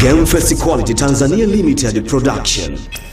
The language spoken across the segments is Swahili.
Game Fest Quality Tanzania Limited Production.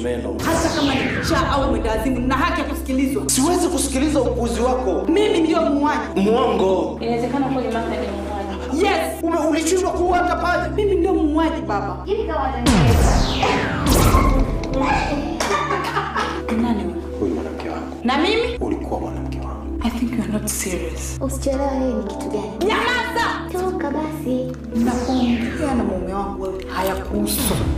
Msumeno. Hata kama ni kichaa au mwendawazimu, na haki ya kusikilizwa. Siwezi kusikiliza upuzi wako. Mimi ndio muuaji. Mwongo. Inawezekana kweli Martha ni muuaji. Yes, Ume ulishindwa kuuaga pale. mimi ndio muuaji baba. Nani? Huyu mwanamke wangu. Na mimi? Ulikuwa mwanamke wangu. I think you are not serious. Usichelewe wewe ni kitu gani? Nyamaza! Toka basi.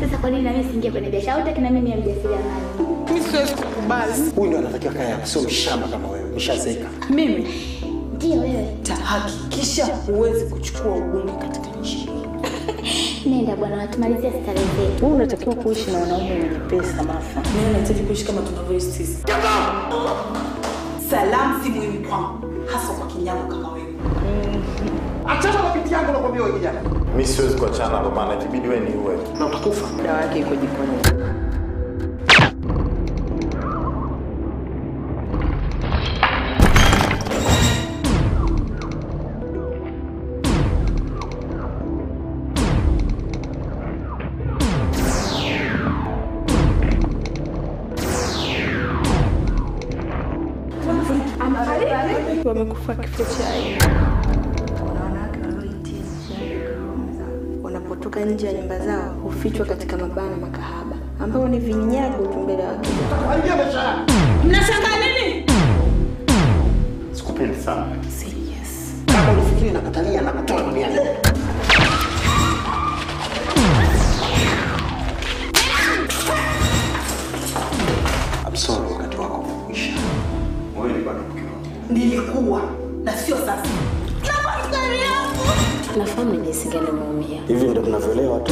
Sasa kwa nini nami siingie kwenye biashara? Hutaki kina mimi ni mjasiriamali. Mimi siwezi kukubali. Huyu ndo anatakiwa kaya, sio mshamba kama wewe. Nishazeka. Mimi Ndio wewe. tahakikisha huwezi kuchukua ubunge katika nchi hii. Nenda bwana, watumalizia starehe zetu. Wewe unatakiwa kuishi na wanaume wenye pesa mafa. Mimi nataka kuishi kama tunavyoishi sisi. Salamu si muhimu kwangu, hasa kwa kinyago kama wewe. Achana na binti yangu nakwambia wewe kijana. Mi siwezi kuachana kwa maana ikibidi wewe niue. Na utakufa. Dawa yake iko jikoni. Zao hufichwa katika mabana makahaba ambao ni vinyago tu mbele ya watu. Mnashangaa nini? Sikupendi sana. Say yes. Kama ulifikiri nakatalia na kutoa duniani. I'm sorry, wakati wako umekwisha. Wewe ni bado. Nilikuwa na sio sasa. Nafahamu ni jinsi gani umeumia. Hivi ndo tunavyoelewa tu.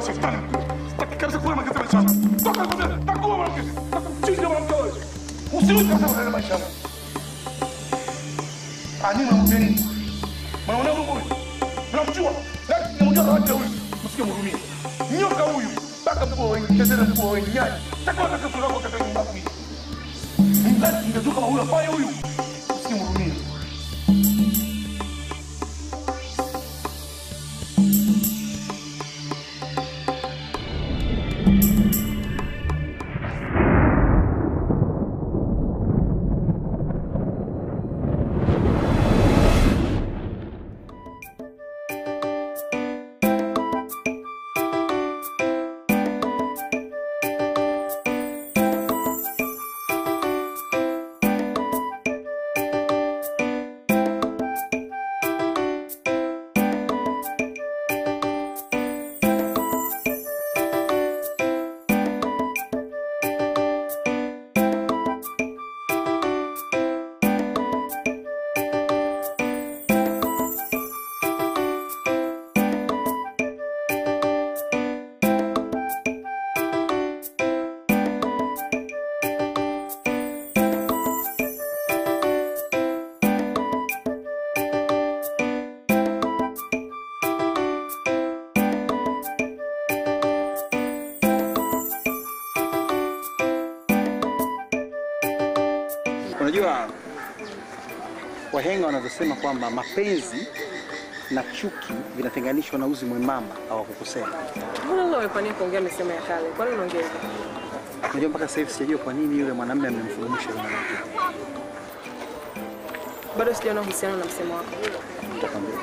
hiki. Don't cry for me. Don't cry for me. Pata nakala yako sasa, ipo madukani. Nyoka huyu mpaka mkuu wa kezera mkuu wa nyanya. Takwa kaka tunako kaka nyumba hii. Mtaki ndio kama huyu afanye huyu. Usimhurumie. Wanavyosema kwamba mapenzi na chuki vinatenganishwa na uzi mwembamba, hawakukosea. Mbona leo umepania kuongea misemo ya kale? Kwani unaongea hivyo? Unajua mpaka sasa hivi sijajua kwa nini yule mwanamume amemfurumisha yule mwanamke. Bado sijaona uhusiano na msemo wako. Nitakwambia.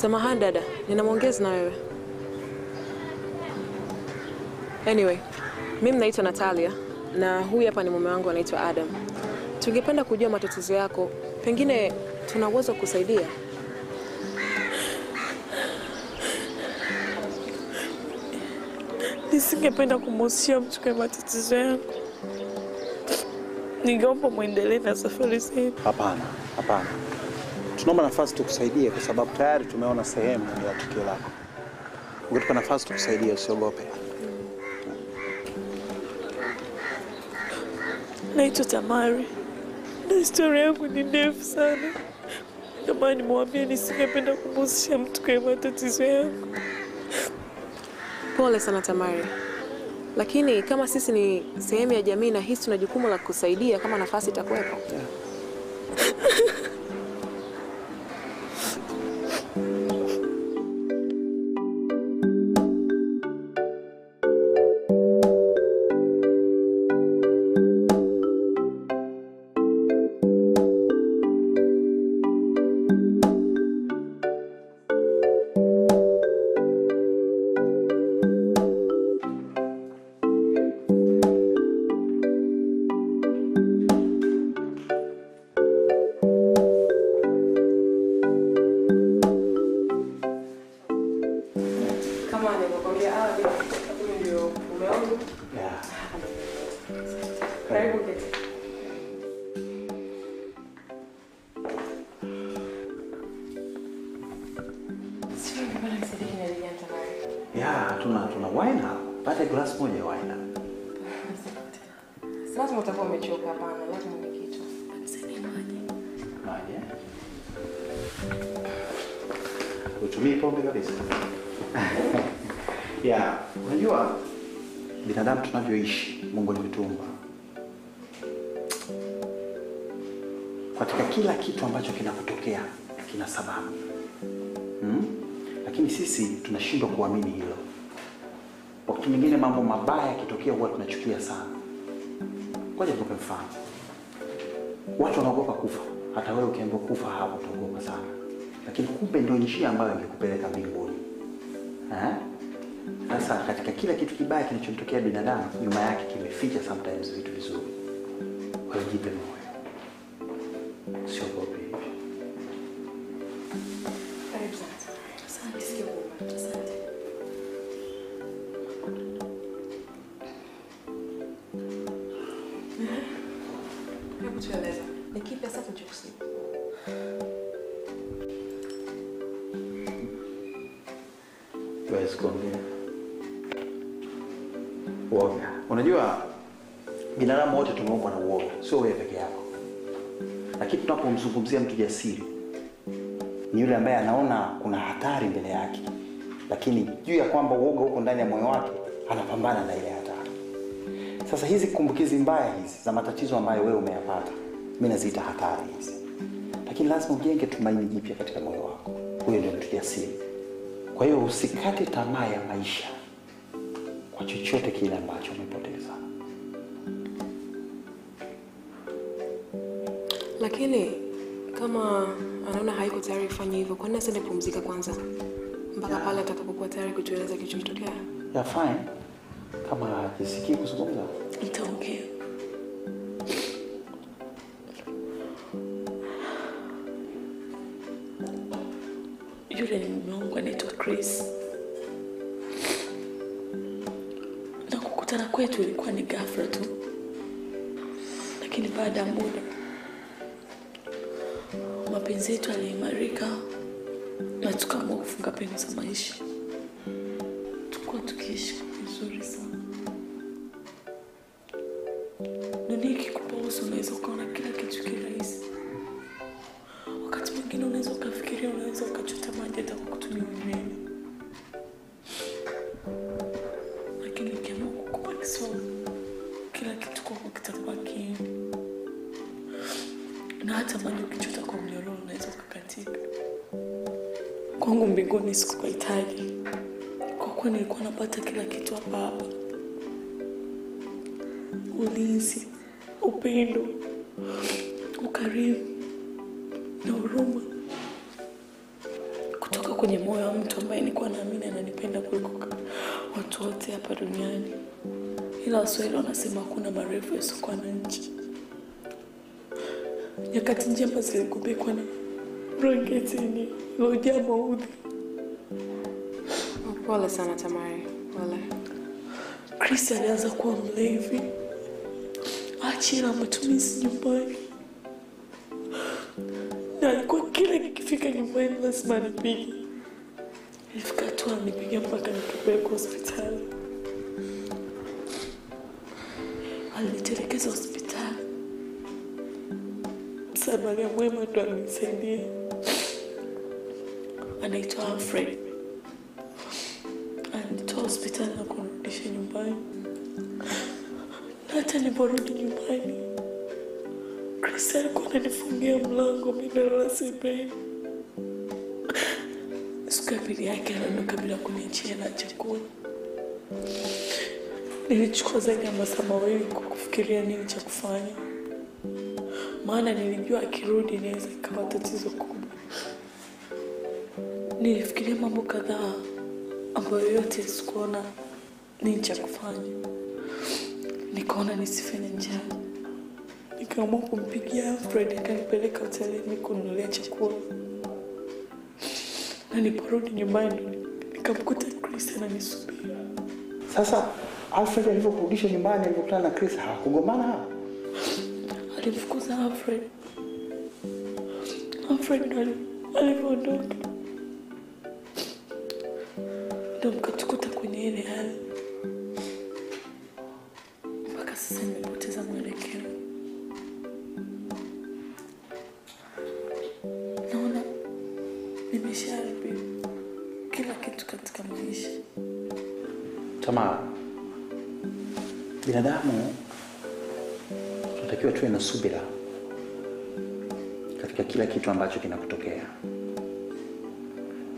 Samahani dada, nina maongezi na wewe. Anyway, mimi naitwa Natalia na huyu hapa ni mume wangu anaitwa Adam. Tungependa kujua matatizo yako, pengine tuna uwezo wa kusaidia. Nisingependa kumhusisha mtu kwa matatizo yangu. Ningeomba mwendelee na safari zenu. Hapana, hapana, tunaomba nafasi tukusaidie, kwa sababu tayari tumeona sehemu ya tukio lako. Ungetupa nafasi tukusaidie, usiogope. Naitwa Tamari na historia yangu ni ndefu sana. Kama nimewambia, nisingependa kumhusisha mtu kwa matatizo yangu. Pole sana Tamari, lakini kama sisi ni sehemu ya jamii na hisi tuna jukumu la kusaidia kama nafasi itakuwepo. Binadamu tunavyoishi, Mungu alituumba katika kila kitu ambacho kinakutokea kina sababu hmm? Lakini sisi tunashindwa kuamini hilo. Wakati mwingine mambo mabaya yakitokea huwa tunachukia sana. Ngoja nikupe mfano. Watu wanaogopa kufa. Hata wewe ukiambiwa kufa hapo utaogopa sana. lakini kumbe ndio njia ambayo ingekupeleka mbinguni. Eh? Sasa katika kila kitu kibaya kinachomtokea binadamu, nyuma yake kimeficha sometimes vitu vizuri. Kwa hiyo jipe moyo, lakini juu ya kwamba uoga huko ndani ya moyo wake anapambana na ile hatari. Sasa hizi kumbukizi mbaya hizi za matatizo ambayo wewe umeyapata, mimi naziita hatari hizi, lakini lazima ujenge tumaini jipya katika moyo wako. Huyo ndio mtu jasiri. Kwa hiyo usikate tamaa ya maisha kwa chochote kile ambacho umepoteza. Lakini kama anaona haiko tayari kufanya hivyo, kwa nini asiende kupumzika kwanza mpaka pale atakapokuwa tayari kutueleza kilichotokea. Ya fine, kama hajisikii kuzungumza. Nitaongea. Yule ni mume wangu anaitwa Chris, na kukutana kwetu ilikuwa ni ghafla tu, lakini baada ya muda mapenzi yetu yaliimarika na tukaamua kufunga peni za maisha. Tulikuwa tukiishi vizuri hapa duniani. Ila Waswahili wanasema hakuna marefu yasiokuwa na nchi. Nyakati njema ziligubikwa na blanketini iliyojaa maudhi. Pole sana Tamari, pole. Chris alianza kuwa mlevi, achi na matumizi nyumbani, na alikuwa kila nikifika nyumbani lazima nipige. Ilifika tu anipiga mpaka nikipeleka hospitali. Alinitelekeza hospitali. Msamaria mwema ndo alinisaidia, anaitwa Alfred. Alinitoa hospitali na kunirudisha nyumbani, na hata niliporudi nyumbani, Chris alikuwa ananifungia mlango, mimi nalala sebuleni. Siku ya pili yake anaondoka bila kuniachia na chakula. Nilichukua zaidi ya masaa mawili kufikiria nini cha kufanya, maana nilijua akirudi inaweza ikawa tatizo kubwa. Nilifikiria mambo kadhaa ambayo yote sikuona nini cha kufanya. Nikaona nisifanye njaa, nikaamua kumpigia Fred akanipeleka hotelini kununulia chakula, na niliporudi nyumbani nikamkuta Chris ananisubiri. Sasa Alfred alivyokurudisha nyumbani, alivyokutana na Chris, hawakugombana? hawa? Alimfukuza Alfred. Alfred ndo ali- alivyoondoka, ambacho kinakutokea,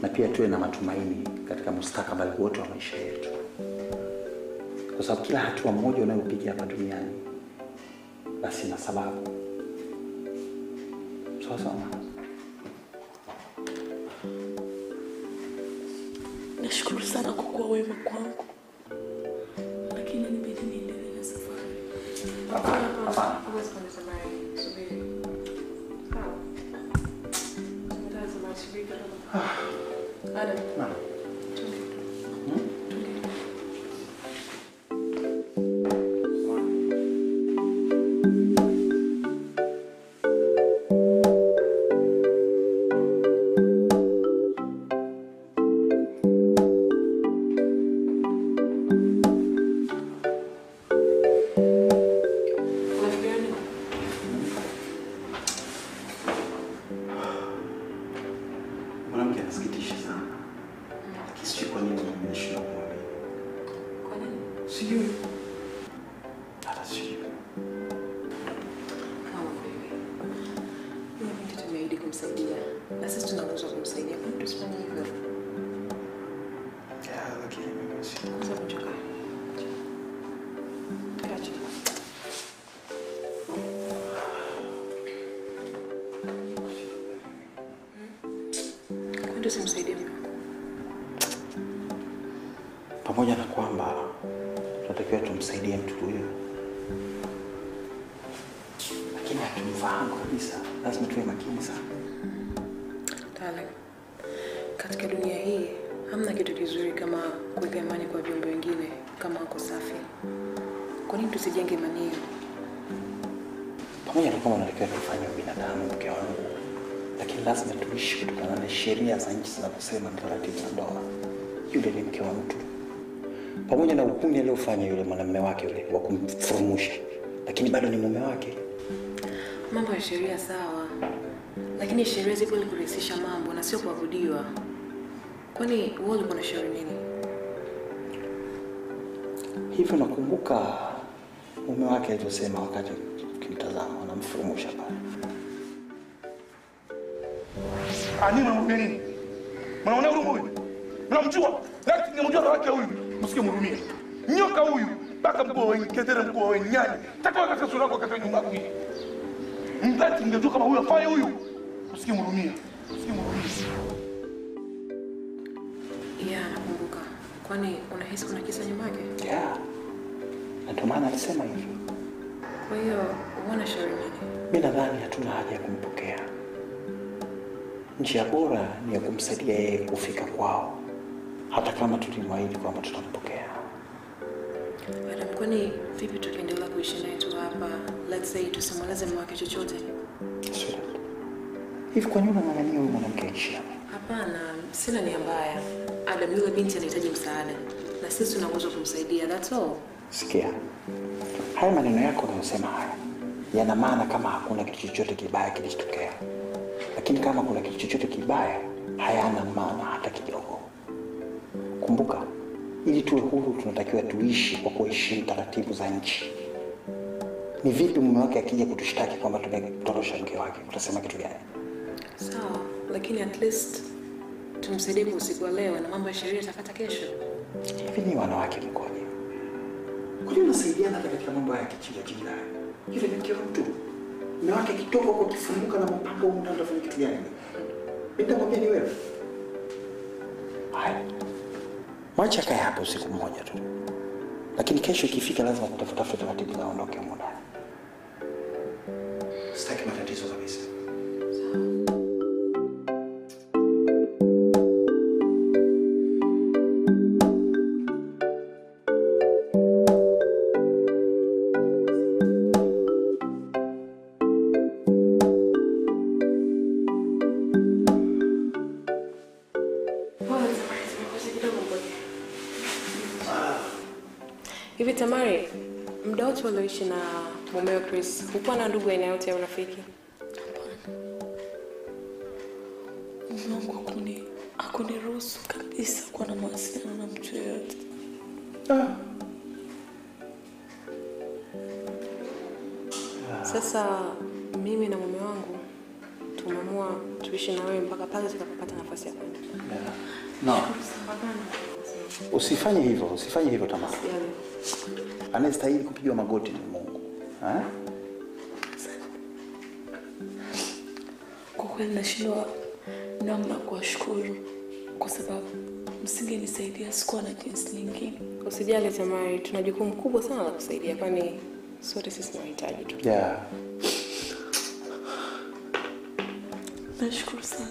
na pia tuwe na matumaini katika mustakabali wote wa maisha yetu, kwa sababu kila hatua moja unayopiga hapa duniani basi na sababu. Sawa sawa, nashukuru sana kwa kuwa wema kwangu, lakini nibidi niendelee na safari. Adam. Naam. Pamoja na ukuni aliofanya yule mwanamume wake yule wa kumfurumusha, lakini bado ni mume wake. Mambo ya sheria sawa, lakini sheria zipo ili kurahisisha mambo na sio kuabudiwa. Kwani wewe ulikuwa na shauri nini? Hivyo nakumbuka mume wake alivyosema wakati ukimtazama anamfurumusha pale. Ah, mwanamke nini? Mwanamke huyu? Mnamjua? Lakini ningemjua wake huyu. Msikie mhurumie. Nyoka huyu mpaka mkoa wa kedere mkoa wa nyani. Tatoa katika sura yako katika nyumba yako hii. Mdati ningejua kama huyu afanye huyu. Msikie mhurumie. Msikie mhurumie. Yeah, nakumbuka. Kwani unahisi kuna kisa nyuma yake? Yeah. Na ndio maana alisema hivyo. Kwa hiyo uona shauri nini? Mimi nadhani hatuna haja ya kumpokea. Njia bora ni ya kumsaidia yeye kufika kwao, hata kama tulimwahidi kwamba tutampokea. Madam, kwani vipi tukiendelea kuishi naye tu hapa? Let's say tusimweleze mume wake chochote? Hivi kwa nini unang'ang'ania huyu mwanamke aishi hapa? Hapana, sina nia mbaya. Adam, yule binti anahitaji msaada na sisi tuna uwezo kumsaidia, that's all. Sikia, haya maneno yako unayosema haya yana maana kama hakuna kitu chochote kibaya kilichotokea, lakini kama kuna kitu chochote kibaya hayana maana hata kidogo. Kumbuka, ili tuwe huru tunatakiwa tuishi kwa kuheshimu taratibu za nchi. Ni vipi mume wake akija kutushtaki kwamba tumetorosha mke wake, utasema kitu gani? Sawa, lakini at least tumsaidie kwa usiku wa leo na mambo ya sheria itakata kesho. Hivi ni wanawake mkoje? Kwa nini unasaidiana hata katika mambo ya kijinga jinga? Yule ni mke wa mtu. Mume wake akitoka kwa kifunguka na mapanga huko ndani atafanya kitu gani? nitakwambia nitamwambia ni wewe. Haya. Mwache kaya hapo usiku mmoja tu. Lakini kesho ikifika lazima tutafuta taratibu za aondoke huko. Na mumeo Chris, hukuwa na ndugu aina yote ya urafiki? Hapana, hakuniruhusu kabisa kuwa na mawasiliano na mtu yoyote. Sasa mimi na mume wangu tumeamua tuishi na wewe mpaka pale tutakapopata nafasi ya kwenda. No. Usifanye hivyo, usifanye hivyo Tamara. Anastahili kupigwa magoti. Ha? Kwa kweli nashindwa namna kuwashukuru kwa sababu msingenisaidia, sikuwa na jinsi nyingine. Usijali Tamari, tuna jukumu kubwa sana la kusaidia, kwani sote sisi tunahitaji tu. Yeah. Nashukuru sana.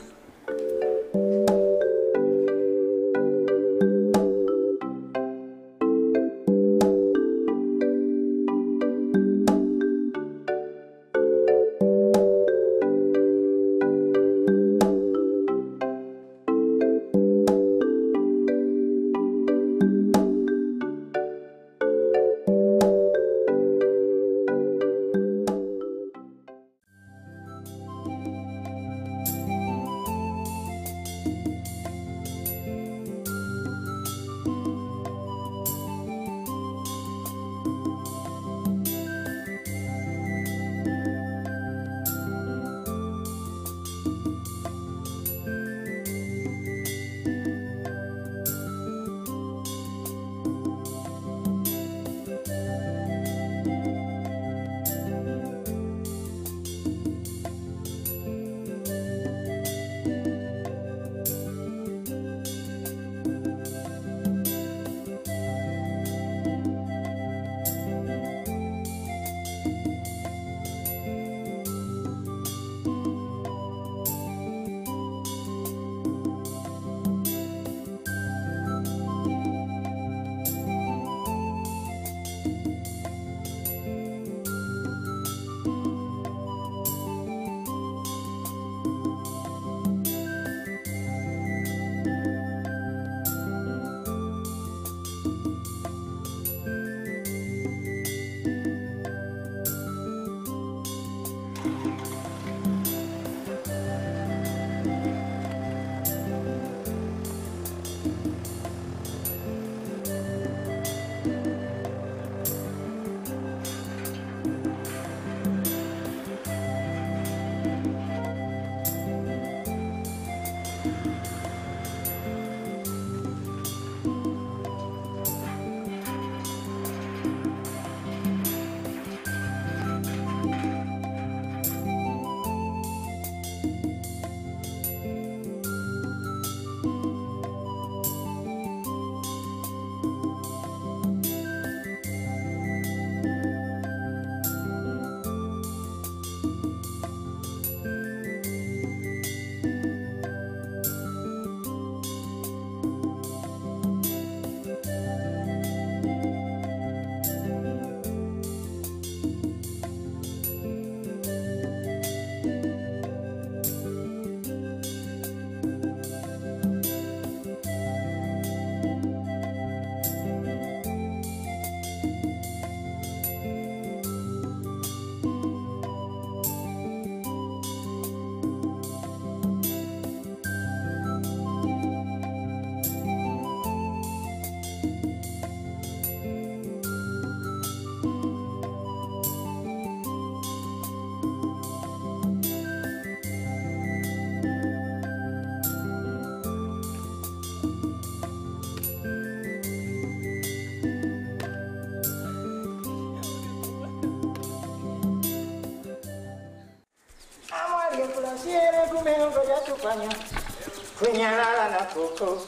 Kunyalala na koko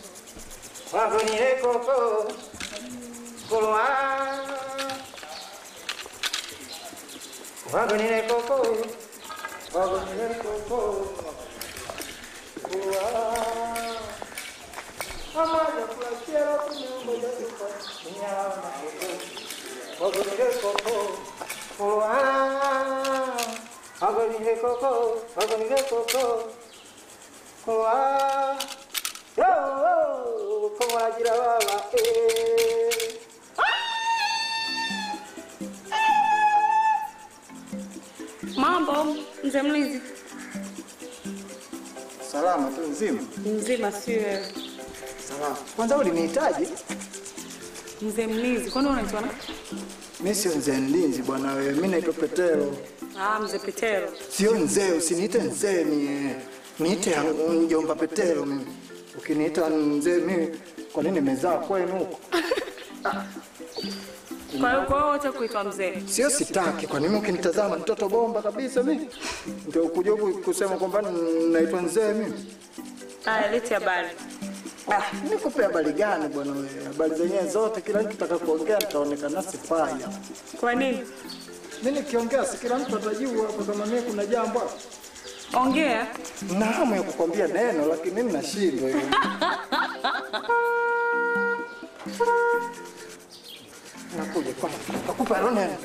wagonile koko kulwa wagonile koko wagonile koko kulwa amaja kulasiera kunyumba jatupa kunyalala na koko wagonile koko kulwa wagonile koko wagonile koko yo baba eh. Mambo mzee mlinzi. Salama tu mzima. Mzima si wewe. Salama. Kwanza ulinihitaji? Mzee mlinzi, kwani unaitwa nani? Mimi sio mzee mlinzi bwana wewe. Mimi naitwa Petero. Ah, mzee Petero. Sio mzee, usiniite mzee mie. Niite mjomba Petero mimi. Ukiniita mzee mimi kwa nini nimezaa kwenu huko? Kwa hiyo kwa wote kuitwa mzee. Sio sitaki, kwa nini ukinitazama mtoto bomba kabisa mimi? Ndio huku kusema kwamba naitwa mzee mimi. Aya, leti habari. Ah, nikupe habari gani bwana wewe? Habari zenyewe zote, kila mtu taka kuongea nitaonekana sifaya. Kwa nini? Mimi nikiongea si kila mtu atajua kwa kama mimi kuna jambo. hapo. Ongea. Na hamu ya kukwambia neno lakini mimi nashindwa hiyo. Nakuja kwa nakupa roho neno.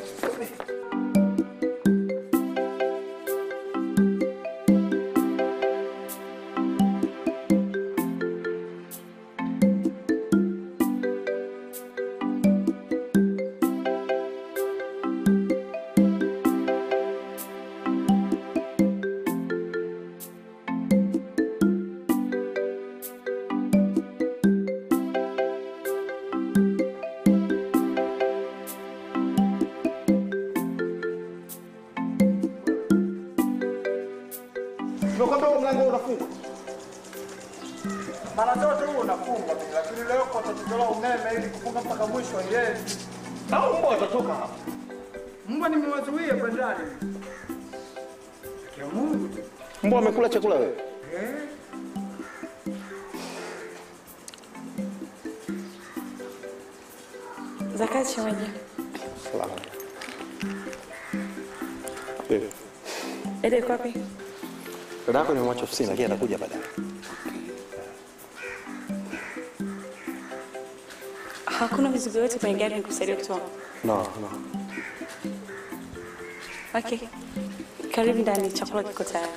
Ofisini lakini atakuja baadaye. Hakuna mizigo yote kwenye gari nikusaidia kutoa. No, no. Okay. Karibu ndani, chakula kiko tayari.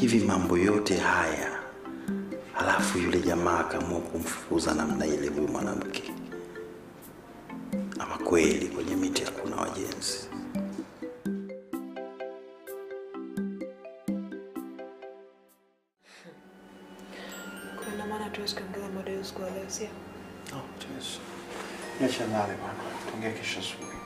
Hivi mambo yote haya, halafu yule jamaa akaamua kumfukuza namna ile huyu mwanamke. Ama kweli kwenye miti hakuna wajenzi. Kwa ina maana tuwezi kuongeza muda huu siku ya leo, sio? Oh, tuwezi. Niache nilale bwana. Tuongee kesho asubuhi.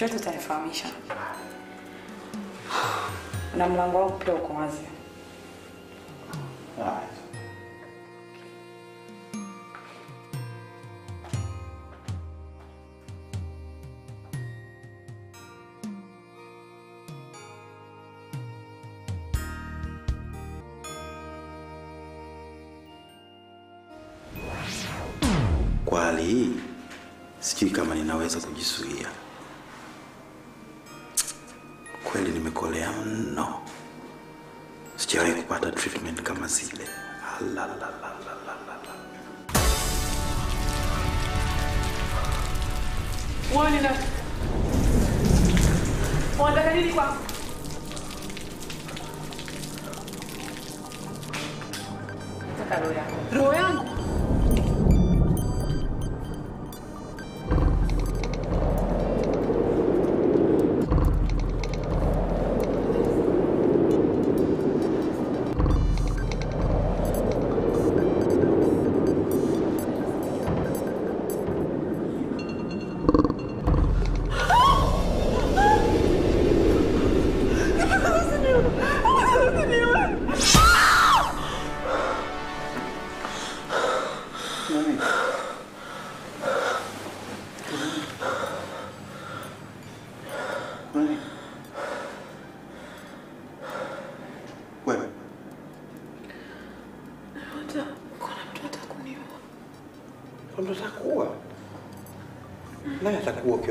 Chochote utanifahamisha. Na mlango wangu pia uko wazi. Nataka roho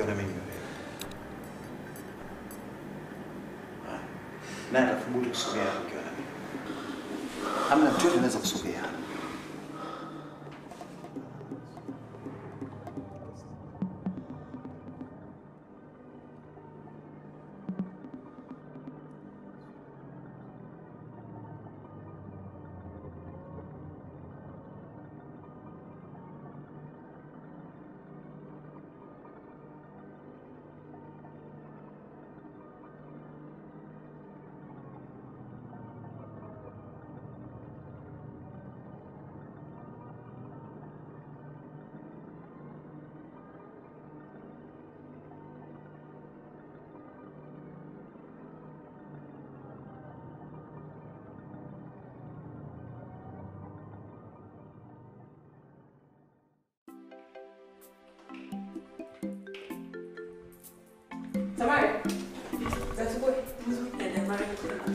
región.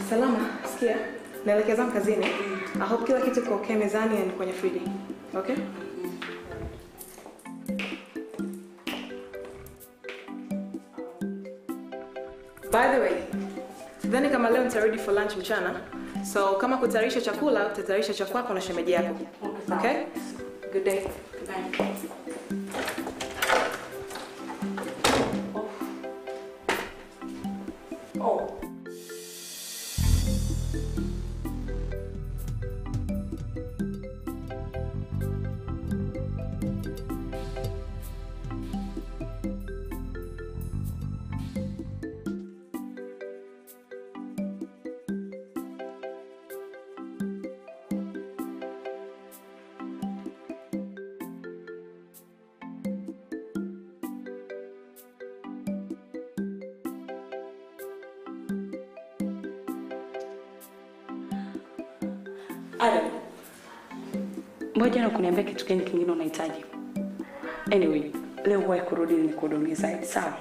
Salama, sikia. Naelekea zangu kazini. I hope kila kitu kiko okay mezani and kwenye friji. Okay? By the way, sidhani kama leo nitarudi for lunch mchana. So kama kutayarisha chakula, utatayarisha cha kwako na shemeji yako. Okay? Good day. Oh. Kuniambia kitu gani kingine unahitaji? Anyway, leo huwahi kurudi nikuhudumie zaidi, sawa?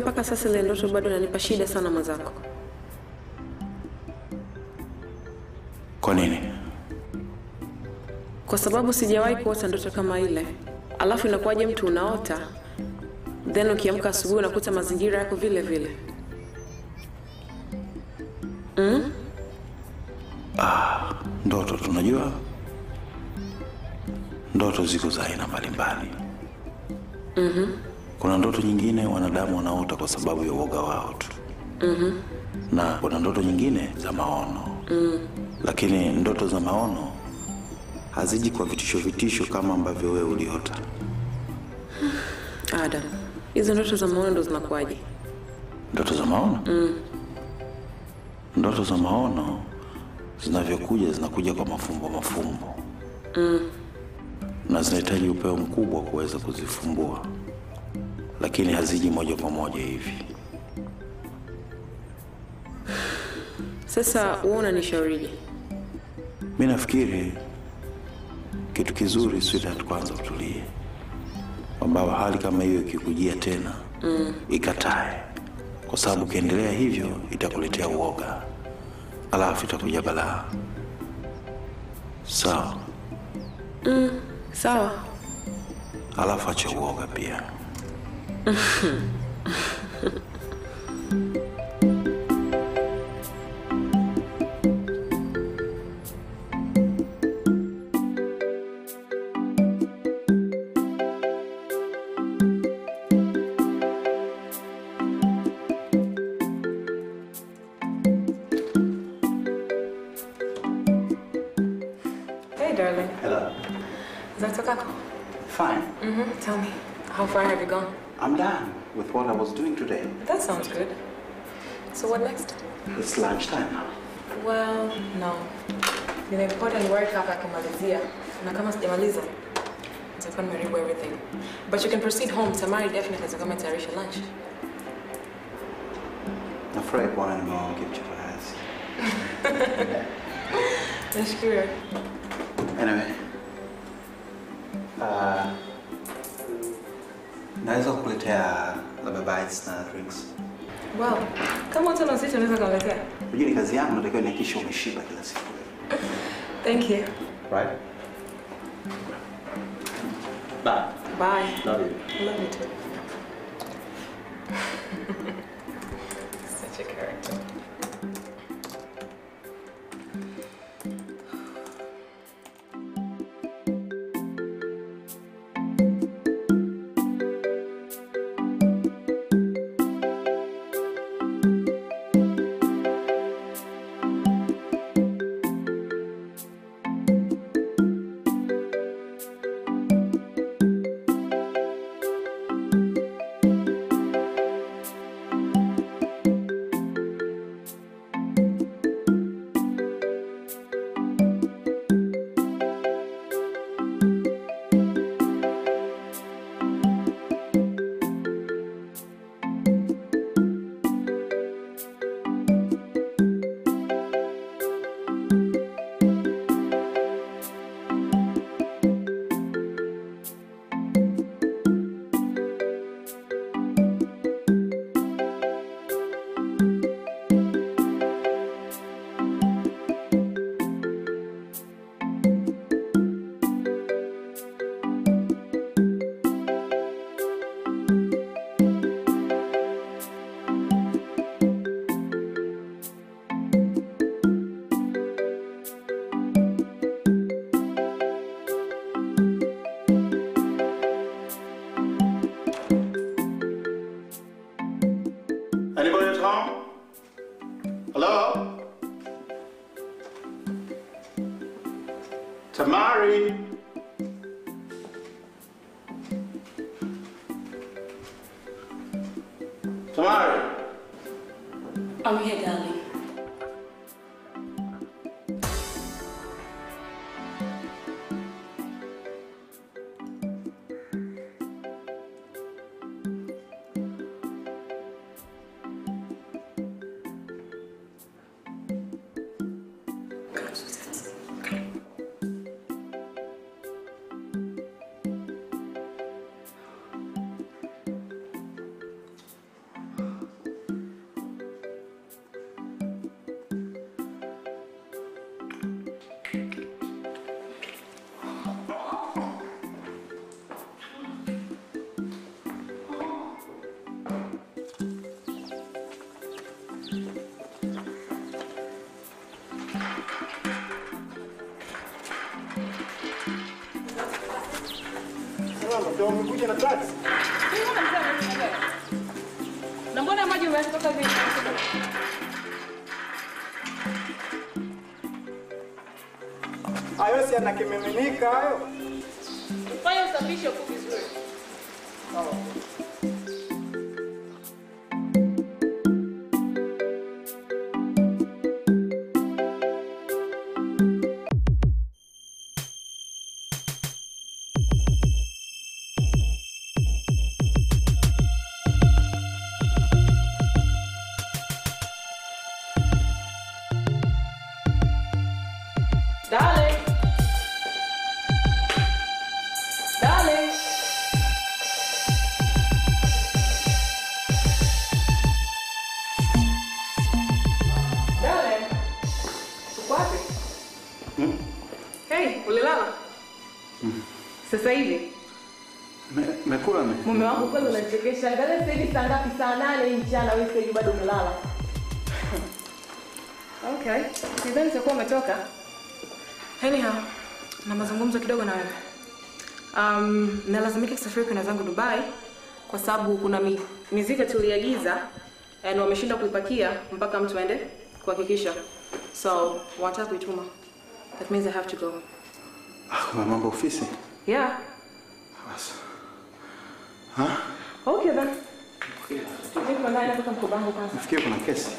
Mpaka sasa ile ndoto bado inanipa shida sana mwenzako. Kwa nini? Kwa sababu sijawahi kuota ndoto kama ile. Alafu inakuwaje mtu unaota then ukiamka asubuhi unakuta mazingira yako vile vile kwa sababu ya uoga wao tu, Mhm. na kuna ndoto nyingine za maono, Mm. lakini ndoto za maono haziji kwa vitisho vitisho kama ambavyo wewe uliota. Adam, hizo ndoto za maono ndo zinakuwaje? Ndoto za maono, Mm. ndoto za maono zinavyokuja zinakuja kwa mafumbo mafumbo, Mm. na zinahitaji upeo mkubwa kuweza kuzifumbua, lakini haziji moja kwa moja hivi. Sasa wewe unanishaurije? Mi nafikiri kitu kizuri sweetheart, kwanza utulie, kwamba hali kama hiyo ikikujia tena Mm. ikatae, kwa sababu ukiendelea hivyo itakuletea uoga, alafu itakuja balaa. Sawa, Mm. Sawa. alafu acha uoga pia. Hey darling. Hello. Is that Takako? Fine. Mm-hmm. Tell me, how far have you gone? I'm done with what I was doing today. That sounds good. So what next? It's lunchtime now. Well, no. Nina important work hapa kumalizia. Na kama sijamaliza, nitakuwa nimeharibu everything. But you can proceed home. Tamari definitely atakuwa ametayarisha lunch. Nafurahi kuona nimeongea mchapakazi. Nashukuru. Anyway. Na drinks. Wow. Kama utana sisi unaweza kuniletea. Unajua ni kazi yangu, natakiwa nihakikishe umeshiba kila siku. Thank you. Right? Bye. Bye. Love you. Love you too. Umekuja na taxi. Na mbona maji umeacha toka vile? Hayo si yanakimiminika hayo. Fanya usafishe huko vizuri. Darling. Um, nalazimika kusafiri kwenda zangu Dubai kwa sababu kuna mi, mizigo tuliagiza and wameshindwa kuipakia mpaka mtu aende kuhakikisha. So, wanataka kuituma. That means I have to go. Ah, kuna mambo ofisi. Yeah. Bas. Ha? Okay then. Okay. Nafikiri kuna kesi.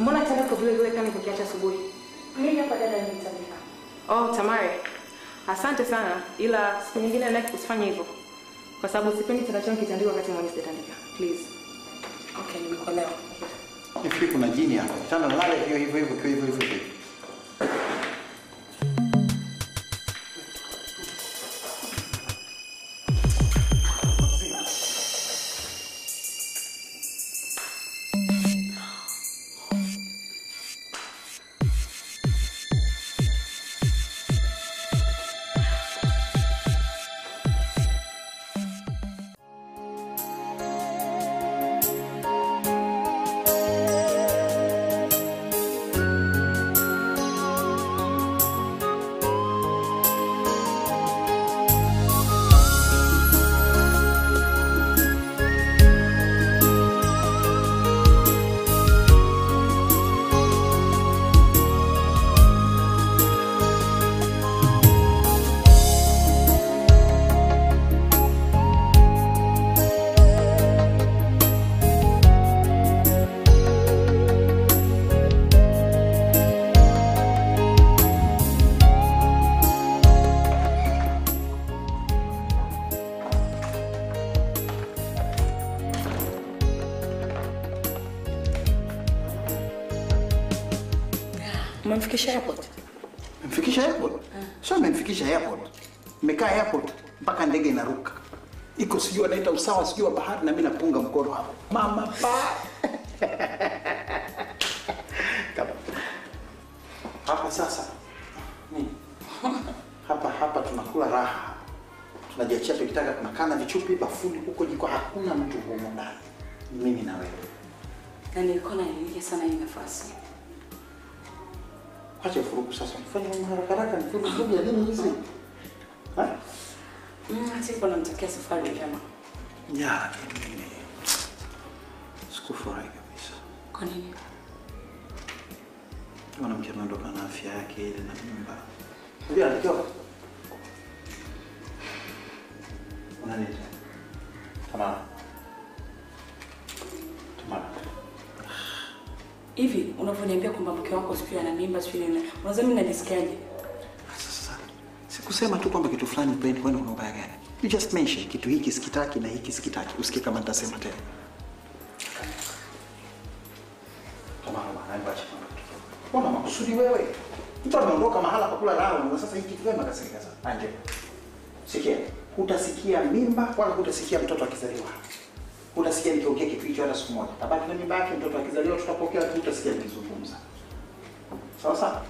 Mbona kitanda kiko vile vile kama kikiacha asubuhi? Mimi hapa dada nimetandika. Oh, Tamari. Asante sana ila siku nyingine naki usifanye hivyo. Kwa sababu sipendi kitanda kitandiko kitandikwa wakati mwenye sijatandika. Please. Okay, nimekuelewa. Nafikiri kuna jini hapa. Kitanda lale hiyo hivyo hivyo hivyo hivyo Na nilikuwa sana hii nafasi. Acha furuku sasa. Fanya haraka haraka ni ya nini hizi? Ha? Mm, namtakia safari njema. Ya, mimi sikufurahi kabisa. Kwa nini? Mwanamke anaondoka na afya yake ile na mimba. Ndio unanita. Hivi unavyoniambia kwamba mke wako siku ana mimba siku nini? Unaweza mimi najisikiaje? Sikusema tu kwamba kitu fulani upendi, kwani kuna ubaya gani? You just mention kitu hiki sikitaki na hiki sikitaki. Usikie kama nitasema tena. Mbona makusudi wewe? Mtu ameondoka mahala pa kula raha na sasa hiki kitu wewe makasirika sana. Anje. Sikia, hutasikia mimba wala hutasikia mtoto akizaliwa. Hutasikia nikiongea kitu hicho hata siku moja. Tabaki na mimba yake, mtoto akizaliwa tutapokea tu, utasikia nikizungumza. Sawa sawa?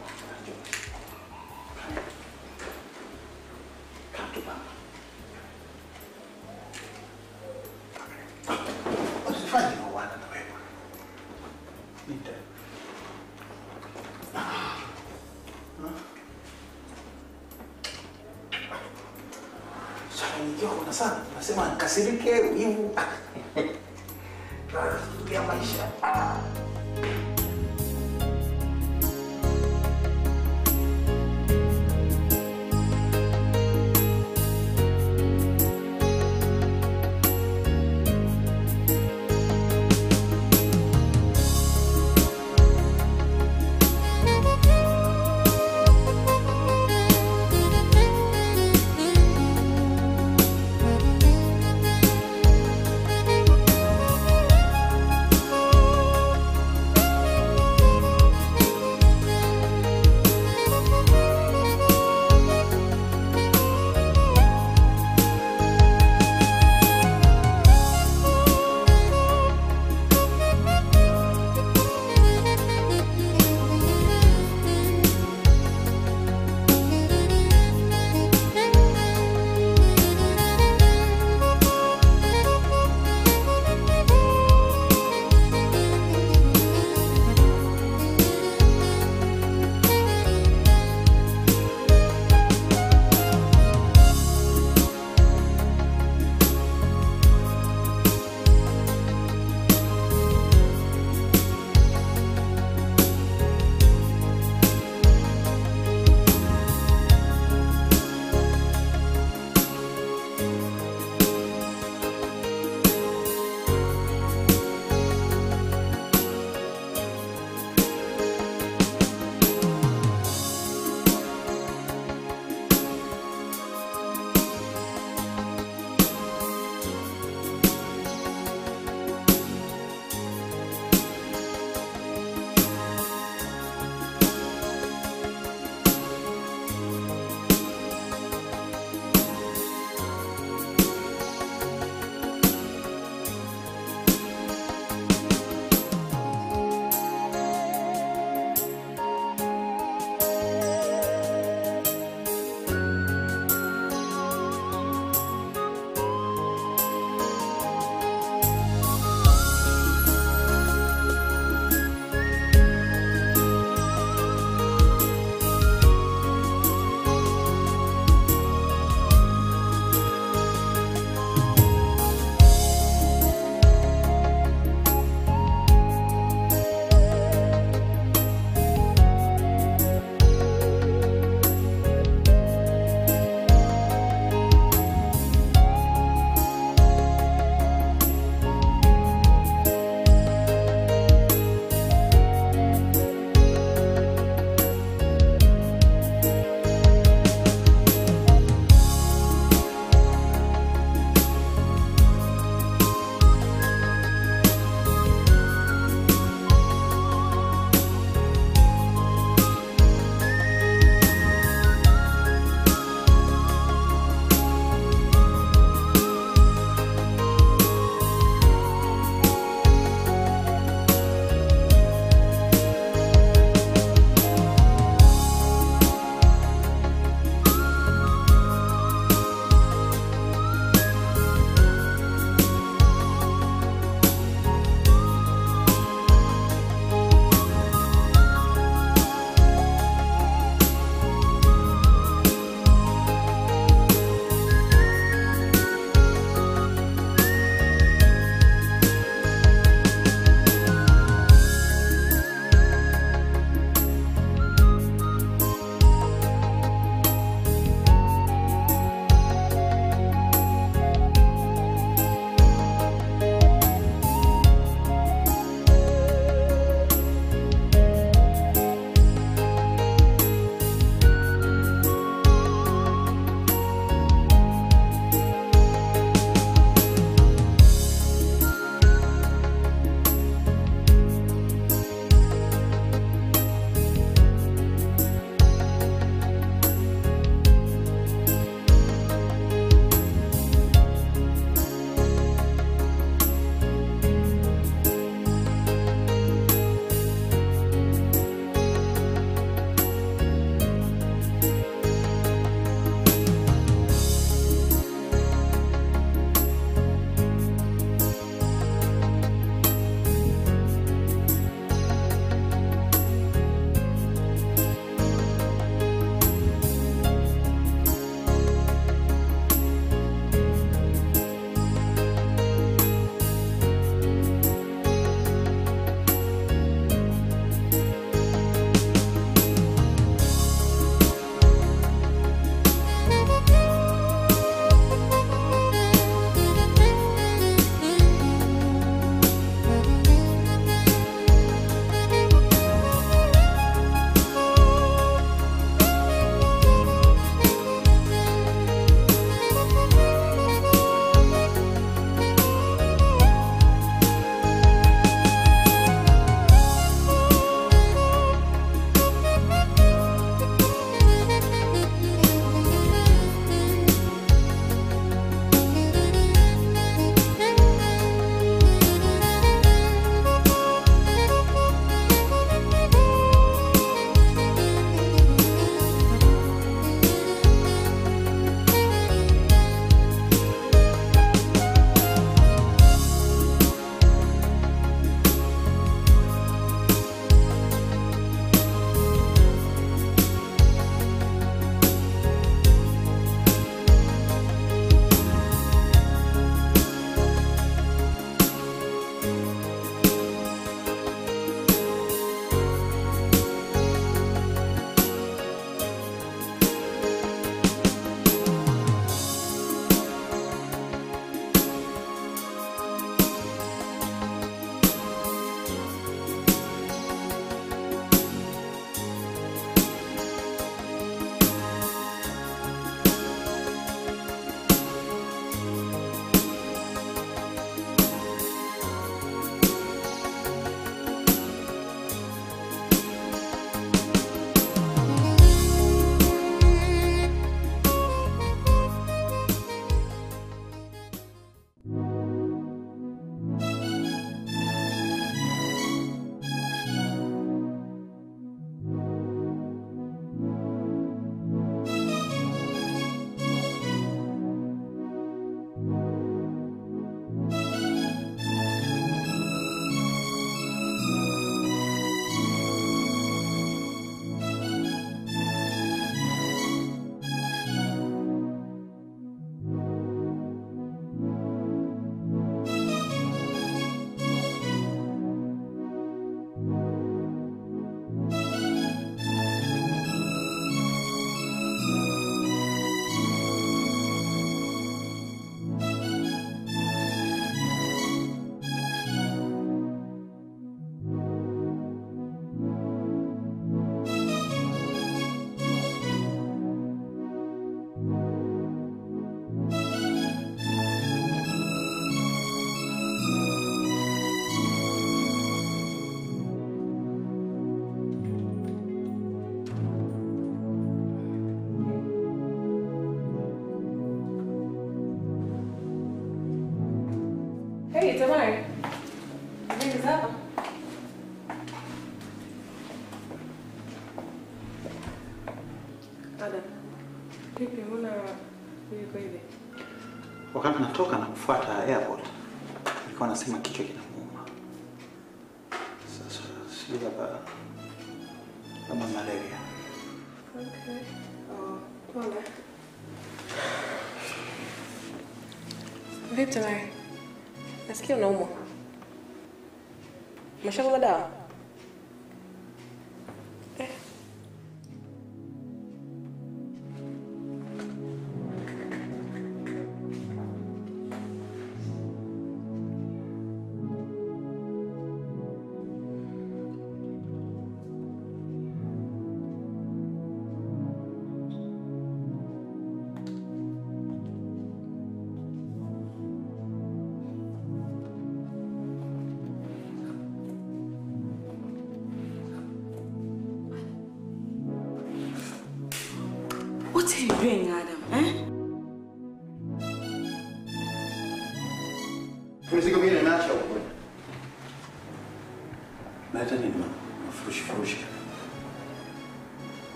Adam. Vipi, mbona yuko hivi? Wakati natoka na kufuata airport, nilikuwa nasema kichwa kinamuuma. Sasa sijui labda labda malaria. Okay. Oh, pole. Vipi Tamari? Nasikia unaumwa. Umeshakula dawa?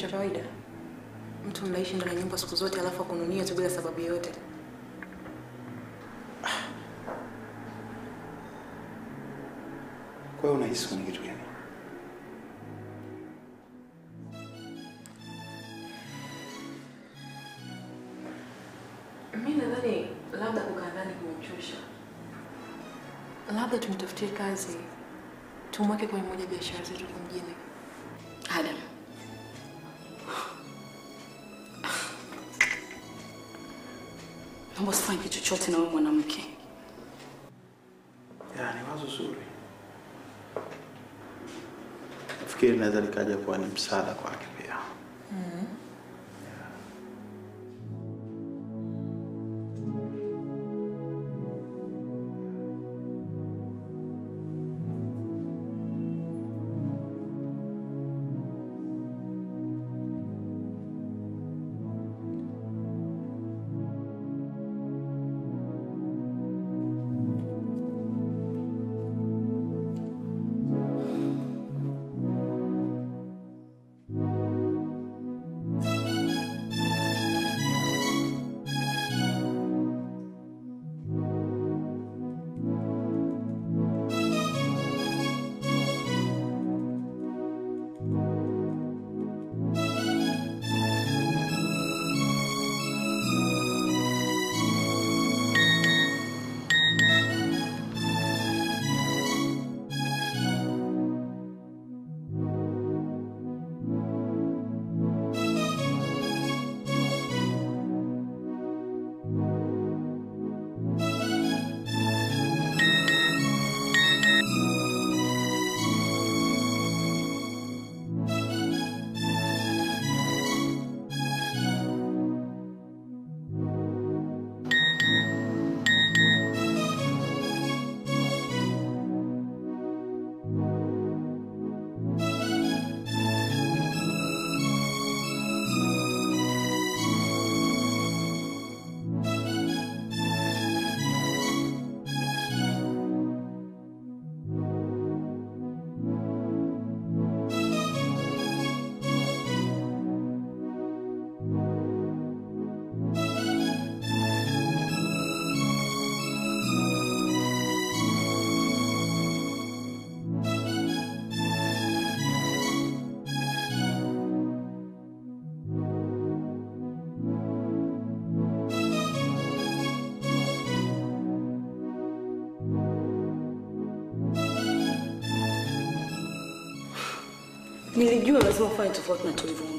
Cha kawaida? Mtu mnaishi ndani ya nyumba siku zote alafu akununia tu bila sababu yoyote. Kwa hiyo unahisi kuna kitu gani? Mi nadhani labda kukaa ndani kumchosha Labda tumtafutie kazi, tumweke kwenye moja ya biashara zetu kwa mjini. Naomba usifanye chochote na wewe mwanamke. Ya, ni wazo zuri. Nafikiri naweza likaja kuwa ni msaada kwake pia. Nilijua lazima ufanye tofauti na tulivyoongea.